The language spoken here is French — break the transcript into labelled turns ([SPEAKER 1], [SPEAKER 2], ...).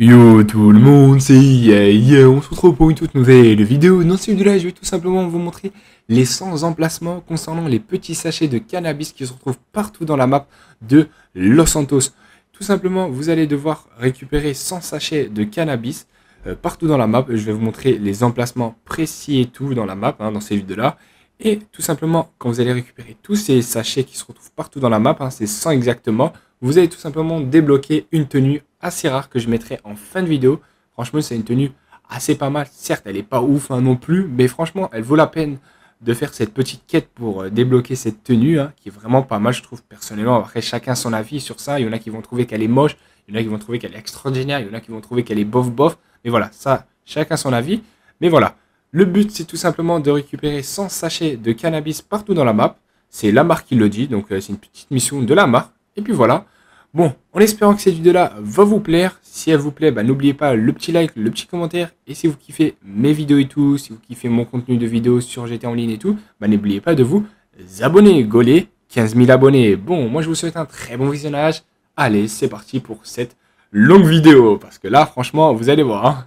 [SPEAKER 1] Yo tout le monde, c'est yeah, yeah, on se retrouve pour une toute nouvelle vidéo. Dans cette vidéo-là, je vais tout simplement vous montrer les 100 emplacements concernant les petits sachets de cannabis qui se retrouvent partout dans la map de Los Santos. Tout simplement, vous allez devoir récupérer 100 sachets de cannabis euh, partout dans la map. Je vais vous montrer les emplacements précis et tout dans la map, hein, dans ces vidéos-là. Et tout simplement, quand vous allez récupérer tous ces sachets qui se retrouvent partout dans la map, hein, c'est 100 exactement, vous allez tout simplement débloquer une tenue assez rare que je mettrai en fin de vidéo. Franchement, c'est une tenue assez pas mal. Certes, elle n'est pas ouf hein, non plus, mais franchement, elle vaut la peine de faire cette petite quête pour euh, débloquer cette tenue, hein, qui est vraiment pas mal, je trouve, personnellement. Après, chacun son avis sur ça. Il y en a qui vont trouver qu'elle est moche, il y en a qui vont trouver qu'elle est extraordinaire, il y en a qui vont trouver qu'elle est bof-bof. Mais voilà, ça, chacun son avis. Mais voilà, le but, c'est tout simplement de récupérer 100 sachets de cannabis partout dans la map. C'est la marque qui le dit, donc euh, c'est une petite mission de la marque. Et puis voilà, Bon, en espérant que cette vidéo-là va vous plaire, si elle vous plaît, bah, n'oubliez pas le petit like, le petit commentaire, et si vous kiffez mes vidéos et tout, si vous kiffez mon contenu de vidéos sur GT en ligne et tout, bah, n'oubliez pas de vous abonner, Golé, 15 000 abonnés. Bon, moi je vous souhaite un très bon visionnage. Allez, c'est parti pour cette longue vidéo, parce que là, franchement, vous allez voir. Hein.